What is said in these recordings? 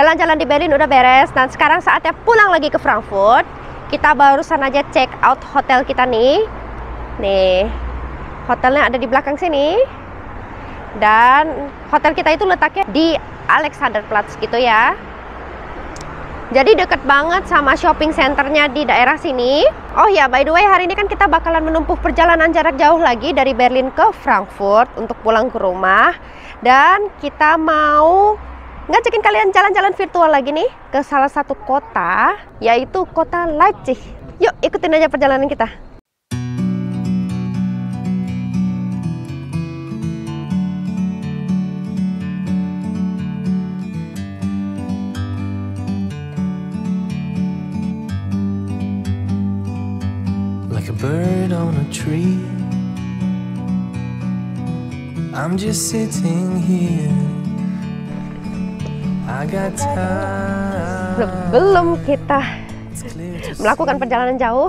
Jalan-jalan di Berlin udah beres dan sekarang saatnya pulang lagi ke Frankfurt. Kita barusan aja check out hotel kita nih. Nih, hotelnya ada di belakang sini. Dan hotel kita itu letaknya di Alexanderplatz gitu ya. Jadi deket banget sama shopping centernya di daerah sini. Oh ya, by the way hari ini kan kita bakalan menempuh perjalanan jarak jauh lagi dari Berlin ke Frankfurt untuk pulang ke rumah. Dan kita mau ngajakin kalian jalan-jalan virtual lagi nih ke salah satu kota, yaitu kota Leipzig. Yuk ikutin aja perjalanan kita. like a bird on a tree. I'm just sitting here. Sebelum kita melakukan perjalanan jauh,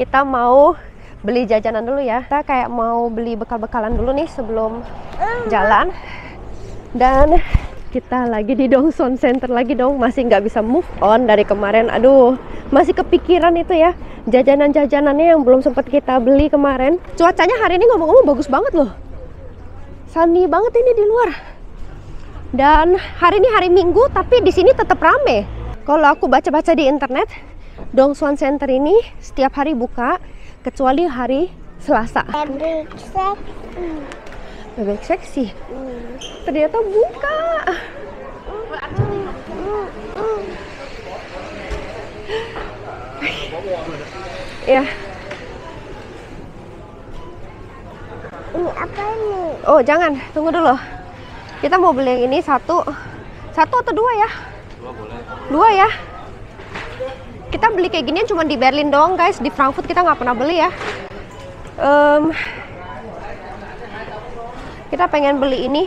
kita mau beli jajanan dulu ya. Kita kayak mau beli bekal-bekalan dulu nih sebelum jalan. Dan kita lagi di Dongson Center lagi dong, masih nggak bisa move on dari kemarin. Aduh, masih kepikiran itu ya jajanan-jajanannya yang belum sempat kita beli kemarin. Cuacanya hari ini ngomong-ngomong bagus banget loh. Sunny banget ini di luar. Dan hari ini hari Minggu, tapi di sini tetap rame. Kalau aku baca-baca di internet, Dongswan Center ini setiap hari buka kecuali hari Selasa. Bebek seksi. Bebek seksi. Ternyata buka. Ya, Ini apa ini? oh jangan, tunggu dulu. Kita mau beli yang ini satu, satu atau dua ya? Dua boleh. Dua ya. Kita beli kayak ginian cuma di Berlin doang guys, di Frankfurt kita nggak pernah beli ya. Em, kita pengen beli ini.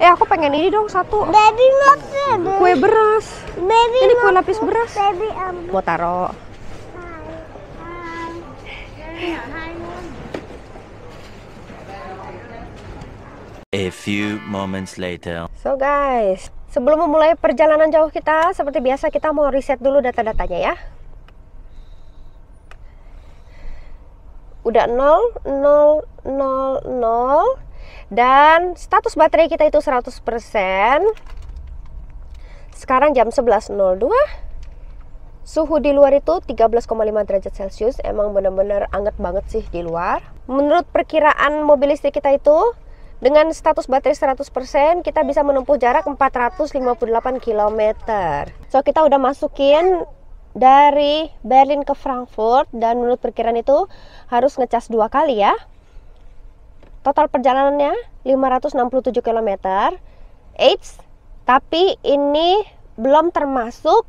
Eh aku pengen ini dong satu. Baby muffin. Kue beras. Baby Ini kue lapis beras. Baby um. Mau taruh. A few moments later. So guys, sebelum memulai perjalanan jauh kita, seperti biasa kita mau reset dulu data-datanya ya. Udah 0, 0, 0, 0 dan status baterai kita itu 100%. Sekarang jam 11.02. Suhu di luar itu 13,5 derajat Celcius. Emang bener-bener anget banget sih di luar. Menurut perkiraan mobil listrik kita itu dengan status baterai 100% kita bisa menempuh jarak 458 km. So kita udah masukin dari Berlin ke Frankfurt dan menurut perkiraan itu harus ngecas dua kali ya. Total perjalanannya 567 km. Eits, tapi ini belum termasuk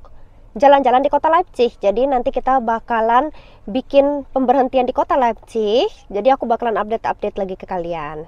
jalan-jalan di kota Leipzig. Jadi nanti kita bakalan bikin pemberhentian di kota Leipzig. Jadi aku bakalan update-update lagi ke kalian.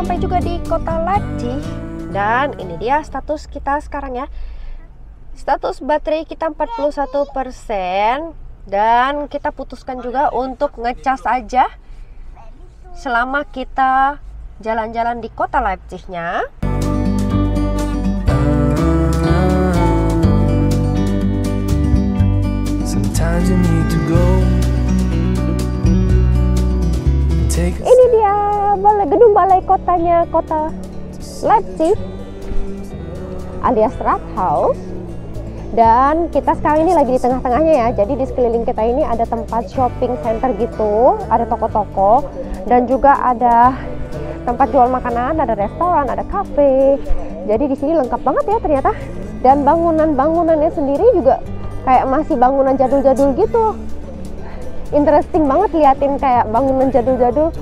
Sampai juga di kota Leipzig dan ini dia status kita sekarang ya. Status baterai kita 41% dan kita putuskan juga untuk ngecas aja selama kita jalan-jalan di kota Leipzignya. Sometimes balai kotanya kota Leipzig alias Rathaus. Dan kita sekarang ini lagi di tengah-tengahnya ya. Jadi di sekeliling kita ini ada tempat shopping center gitu, ada toko-toko dan juga ada tempat jual makanan, ada restoran, ada kafe. Jadi di sini lengkap banget ya ternyata. Dan bangunan-bangunannya sendiri juga kayak masih bangunan jadul-jadul gitu interesting banget liatin kayak bangunan jadul-jadul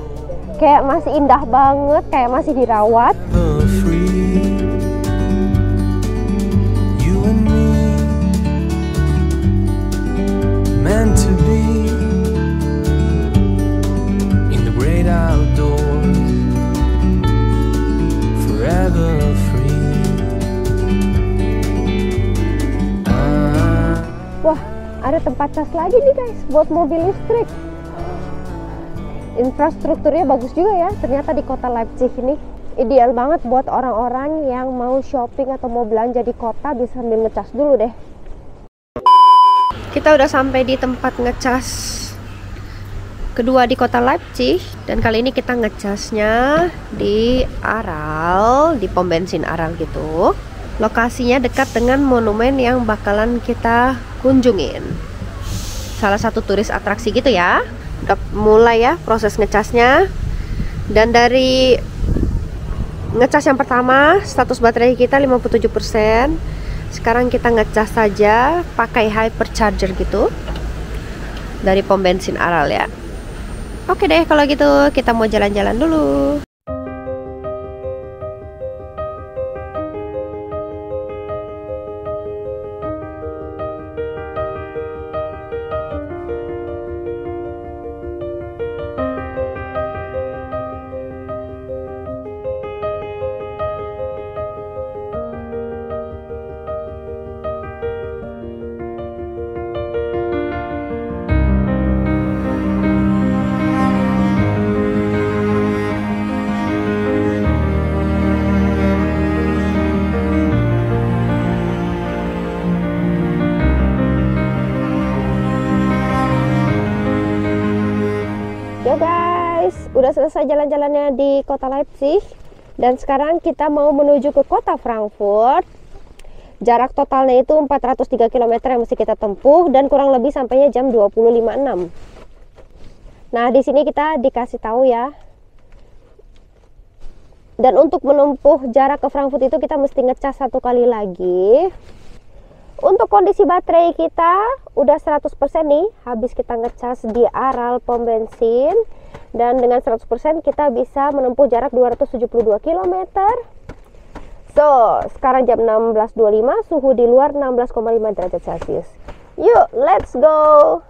kayak masih indah banget kayak masih dirawat. Ah. Wah, ada tempat cas lagi nih guys buat mobil listrik. Infrastrukturnya bagus juga ya, ternyata di kota Leipzig ini. Ideal banget buat orang-orang yang mau shopping atau mau belanja di kota bisa sambil ngecas dulu deh. Kita udah sampai di tempat ngecas kedua di kota Leipzig dan kali ini kita ngecasnya di Aral, di pom bensin Aral gitu. Lokasinya dekat dengan monumen yang bakalan kita kunjungin. Salah satu turis atraksi gitu ya. Udah mulai ya proses ngecasnya. Dan dari ngecas yang pertama, status baterai kita 57%. Sekarang kita ngecas saja pakai hypercharger gitu. Dari pom bensin Aral ya. Oke deh kalau gitu kita mau jalan-jalan dulu. Guys, udah selesai jalan-jalannya di kota Leipzig dan sekarang kita mau menuju ke kota Frankfurt. Jarak totalnya itu 403 km yang mesti kita tempuh dan kurang lebih sampainya jam 20.56. Nah, di sini kita dikasih tahu ya. Dan untuk menempuh jarak ke Frankfurt itu kita mesti ngecas satu kali lagi. Untuk kondisi baterai kita udah 100% nih habis kita ngecas di aral pom bensin dan dengan 100% kita bisa menempuh jarak 272 km. So, sekarang jam 16.25 suhu di luar 16,5 derajat Celcius. Yuk, let's go.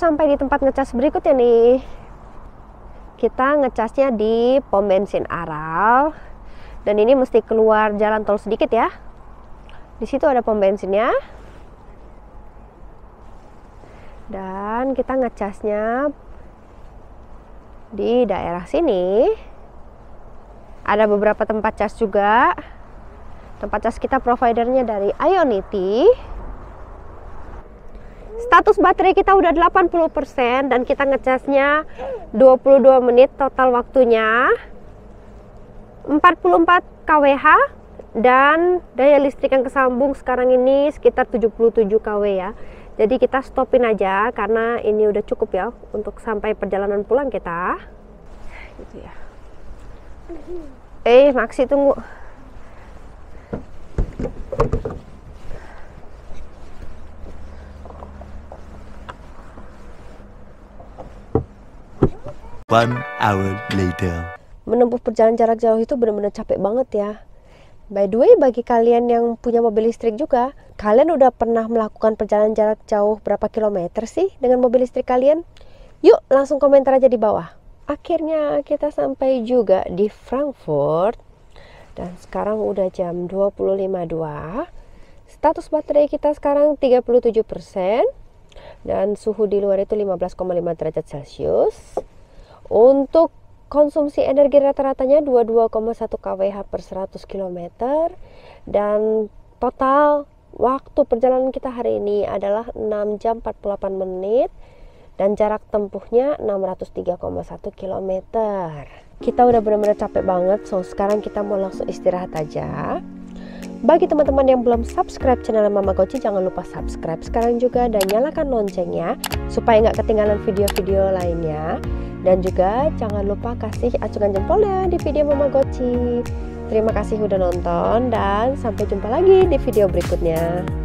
Sampai di tempat ngecas berikutnya nih. Kita ngecasnya di pom bensin Aral. Dan ini mesti keluar jalan tol sedikit ya. Di situ ada pom bensinnya. Dan kita ngecasnya di daerah sini. Ada beberapa tempat cas juga. Tempat cas kita providernya dari Ionity. Status baterai kita udah 80% dan kita ngecasnya 22 menit total waktunya. 44 kWh dan daya listrik yang kesambung sekarang ini sekitar 77 kW ya. Jadi kita stopin aja karena ini udah cukup ya untuk sampai perjalanan pulang kita. Gitu ya. Eh, Maxi tunggu. One hour later. menempuh perjalanan jarak jauh itu benar-benar capek banget ya. By the way, bagi kalian yang punya mobil listrik juga, kalian udah pernah melakukan perjalanan jarak jauh berapa kilometer sih dengan mobil listrik kalian? Yuk, langsung komentar aja di bawah. Akhirnya kita sampai juga di Frankfurt. Dan sekarang udah jam 20.52. Status baterai kita sekarang 37%. Dan suhu di luar itu 15,5 derajat Celcius. Untuk konsumsi energi rata-ratanya 22,1 kWh per 100 km dan total waktu perjalanan kita hari ini adalah 6 jam 48 menit. Dan jarak tempuhnya 603,1 km kita udah benar-benar capek banget so sekarang kita mau langsung istirahat aja Bagi teman-teman yang belum subscribe channel Mama Goci, jangan lupa subscribe sekarang juga dan nyalakan loncengnya supaya nggak ketinggalan video-video lainnya. Dan juga jangan lupa kasih acungan jempolnya di video Mama Goci. Terima kasih udah nonton dan sampai jumpa lagi di video berikutnya.